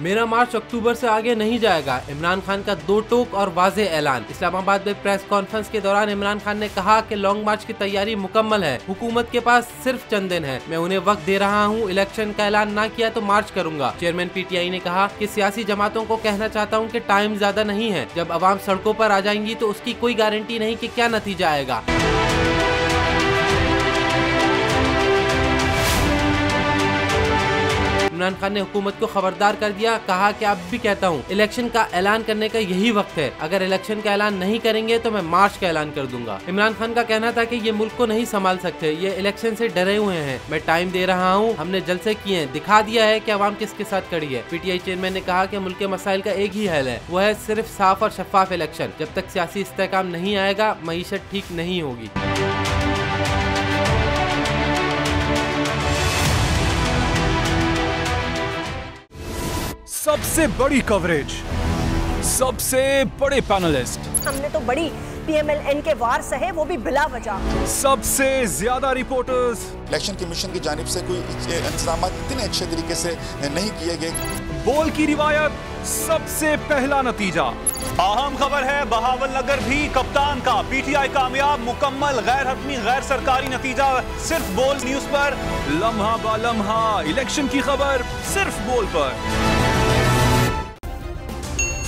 मेरा मार्च अक्टूबर से आगे नहीं जाएगा। इमरान खान का दो टोक और वाजे ऐलान। इस्लामाबाद में प्रेस कॉन्फ्रेंस के दौरान इमरान खान ने कहा कि लॉन्ग मार्च की तैयारी मुकम्मल है। हुकूमत के पास सिर्फ़ चंद दिन है। मैं उन्हें वक्त दे रहा हूँ। इलेक्शन का ऐलान न किया तो मार्च करूँगा। चेयरमैन पीटीआई ने कहा कि सियासी जमातों को कहना चाहता हूँ की टाइम ज़्यादा नहीं है। जब आवाम सड़कों पर आ जाएँगी तो उसकी कोई गारंटी नहीं की क्या नतीजा आएगा। इमरान खान ने हुकूमत को खबरदार कर दिया, कहा कि अब भी कहता हूँ, इलेक्शन का ऐलान करने का यही वक्त है। अगर इलेक्शन का ऐलान नहीं करेंगे तो मैं मार्च का ऐलान कर दूँगा। इमरान खान का कहना था की ये मुल्क को नहीं संभाल सकते, ये इलेक्शन ऐसी डरे हुए हैं। मैं टाइम दे रहा हूँ, हमने जलसे किए हैं, दिखा दिया है की अवाम किसके साथ खड़ी है। पीटीआई चेयरमैन ने कहा की मुल्क के मसाइल का एक ही हल है, वो है सिर्फ़ साफ़ और शफाफ इलेक्शन। जब तक सियासी इस्तेकाम नहीं आएगा, मीशत ठीक नहीं होगी। सबसे बड़ी कवरेज सबसे बड़े पैनलिस्ट हमने तो बड़ी पीएमएलएन के वार सहे वो भी बिला वजह। सबसे ज़्यादा रिपोर्टर्स इलेक्शन कमीशन की जानब से कोई इंतज़ाम इतने अच्छे तरीके से नहीं किए गए। बोल की रिवायत सबसे पहला नतीजा। अहम खबर है बहावल नगर भी कप्तान का। पीटीआई कामयाब मुकम्मल गैर हतमी गैर सरकारी नतीजा सिर्फ़ बोल न्यूज़ पर। लम्हा बा लम्हा इलेक्शन की खबर सिर्फ़ बोल पर।